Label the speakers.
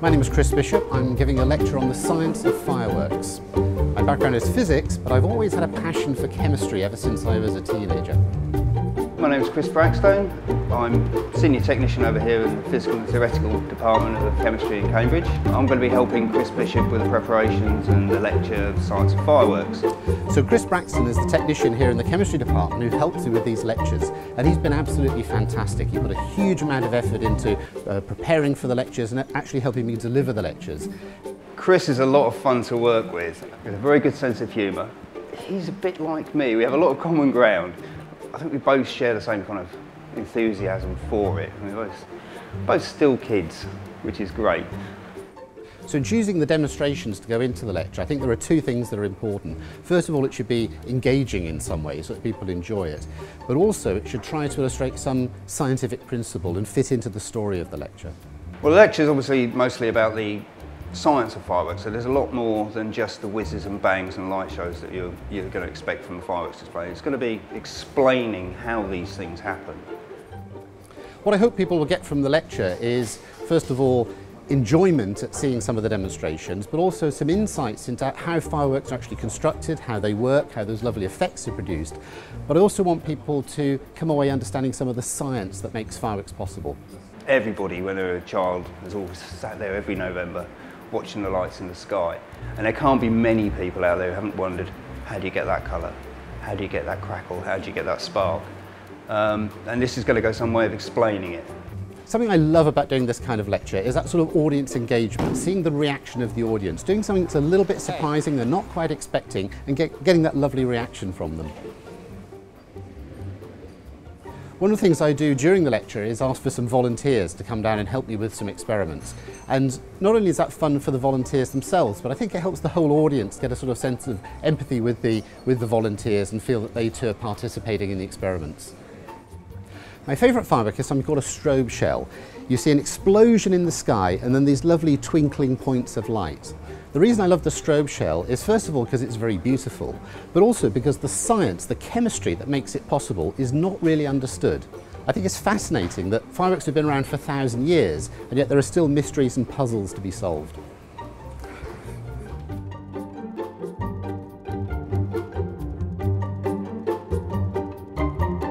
Speaker 1: My name is Chris Bishop. I'm giving a lecture on the science of fireworks. My background is physics, but I've always had a passion for chemistry ever since I was a teenager.
Speaker 2: My name is Chris Brackstone. I'm Senior Technician over here in the Physical and Theoretical Department of Chemistry in Cambridge. I'm going to be helping Chris Bishop with the preparations and the lecture, of The Science of Fireworks.
Speaker 1: So Chris Braxton is the technician here in the Chemistry Department who helps me with these lectures and he's been absolutely fantastic. He put a huge amount of effort into uh, preparing for the lectures and actually helping me deliver the lectures.
Speaker 2: Chris is a lot of fun to work with. With a very good sense of humour. He's a bit like me. We have a lot of common ground. I think we both share the same kind of enthusiasm for it. We're both, both still kids, which is great.
Speaker 1: So in choosing the demonstrations to go into the lecture, I think there are two things that are important. First of all, it should be engaging in some way so that people enjoy it. But also, it should try to illustrate some scientific principle and fit into the story of the lecture.
Speaker 2: Well, the lecture is obviously mostly about the science of fireworks. So there's a lot more than just the whizzes and bangs and light shows that you're, you're going to expect from a fireworks display. It's going to be explaining how these things happen.
Speaker 1: What I hope people will get from the lecture is, first of all, enjoyment at seeing some of the demonstrations, but also some insights into how fireworks are actually constructed, how they work, how those lovely effects are produced. But I also want people to come away understanding some of the science that makes fireworks possible.
Speaker 2: Everybody, when they're a child, has always sat there every November watching the lights in the sky. And there can't be many people out there who haven't wondered, how do you get that colour? How do you get that crackle? How do you get that spark? Um, and this is going to go some way of explaining it.
Speaker 1: Something I love about doing this kind of lecture is that sort of audience engagement, seeing the reaction of the audience, doing something that's a little bit surprising, they're not quite expecting, and get, getting that lovely reaction from them. One of the things I do during the lecture is ask for some volunteers to come down and help me with some experiments. And not only is that fun for the volunteers themselves, but I think it helps the whole audience get a sort of sense of empathy with the, with the volunteers and feel that they too are participating in the experiments. My favourite firework is something called a strobe shell. You see an explosion in the sky and then these lovely twinkling points of light. The reason I love the strobe shell is first of all because it's very beautiful, but also because the science, the chemistry that makes it possible is not really understood. I think it's fascinating that fireworks have been around for a thousand years and yet there are still mysteries and puzzles to be solved.